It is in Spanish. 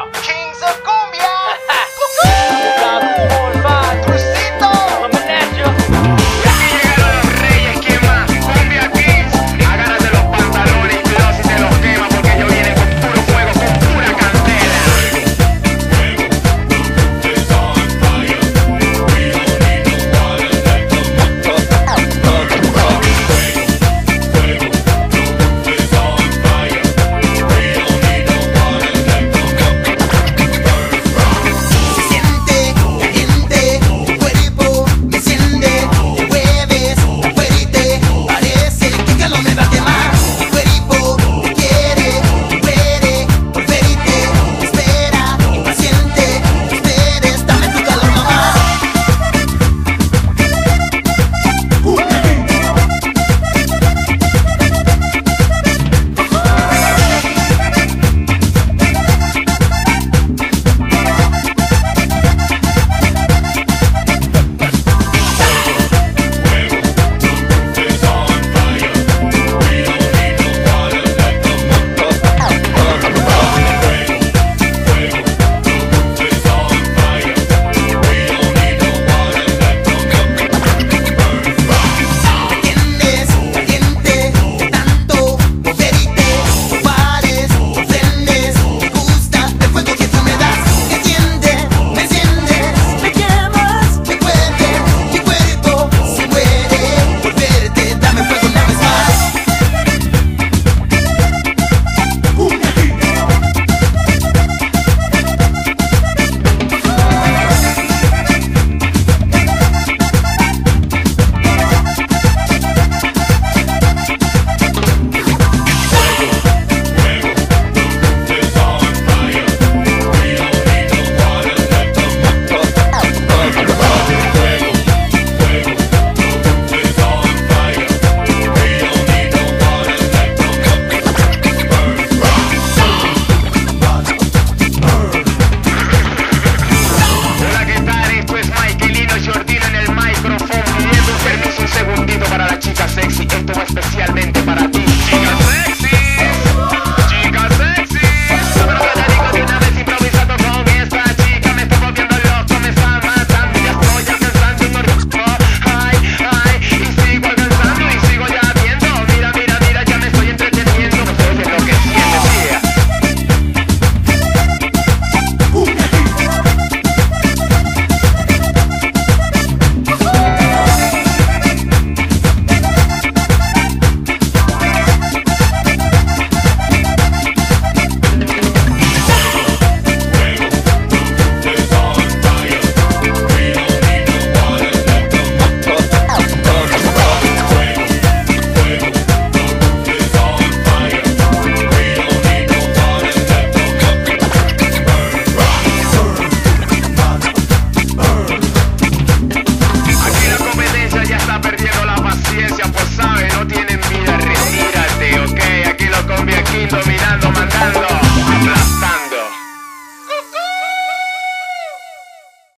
out. Kings of Gold. dominando, mandando.